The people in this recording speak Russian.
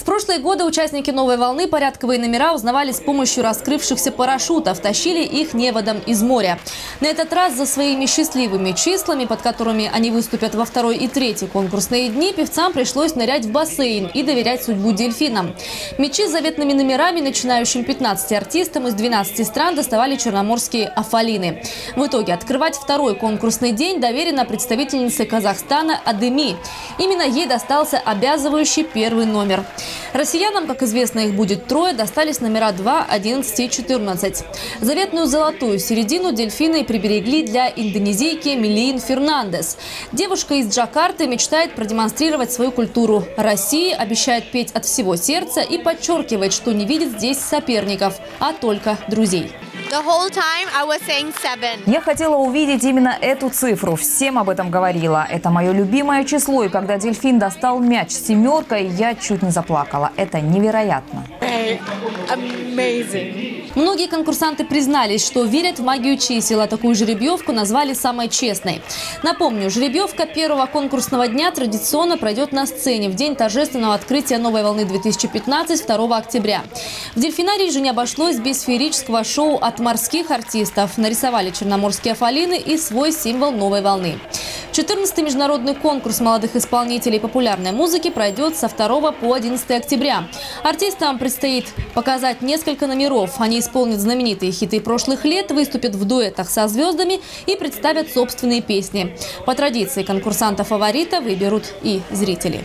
В прошлые годы участники «Новой волны» порядковые номера узнавали с помощью раскрывшихся парашютов, тащили их неводом из моря. На этот раз за своими счастливыми числами, под которыми они выступят во второй и третий конкурсные дни, певцам пришлось нырять в бассейн и доверять судьбу дельфинам. Мечи с заветными номерами начинающим 15 артистам из 12 стран доставали черноморские афалины. В итоге открывать второй конкурсный день доверено представительнице Казахстана Адеми. Именно ей достался обязывающий первый номер. Россиянам, как известно, их будет трое, достались номера 2, 11 и 14. Заветную золотую середину дельфины приберегли для индонезийки Мелиин Фернандес. Девушка из Джакарты мечтает продемонстрировать свою культуру. России обещает петь от всего сердца и подчеркивает, что не видит здесь соперников, а только друзей. Я хотела увидеть именно эту цифру. Всем об этом говорила. Это мое любимое число. И когда дельфин достал мяч семеркой, я чуть не заплакала. Это невероятно. Многие конкурсанты признались, что верят в магию чисел, а такую жеребьевку назвали самой честной. Напомню, жеребьевка первого конкурсного дня традиционно пройдет на сцене в день торжественного открытия «Новой волны 2015» 2 октября. В дельфинарии же не обошлось без феерического шоу от морских артистов. Нарисовали черноморские афалины и свой символ «Новой волны». 14-й международный конкурс молодых исполнителей популярной музыки пройдет со 2 по 11 октября. Артистам предстоит показать несколько номеров. Они исполнят знаменитые хиты прошлых лет, выступят в дуэтах со звездами и представят собственные песни. По традиции конкурсанта-фаворита выберут и зрители.